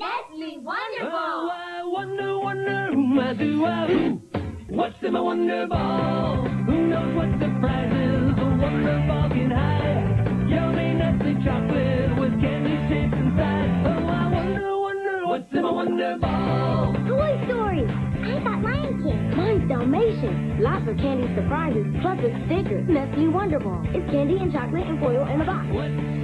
Nestle Wonder Ball. Oh, I wonder, wonder, who I do, I who? What's in my Wonder Ball? Who knows what surprises the Wonder Ball can hide? Yummy Nestle chocolate with candy shapes inside. Oh, I wonder, wonder, what's in my Wonder Ball? Toy Story. I got Lion King. Mine's Dalmatian. Lots of candy surprises, plus a sticker. Nestle Wonder Ball. It's candy and chocolate and foil in a box. What's?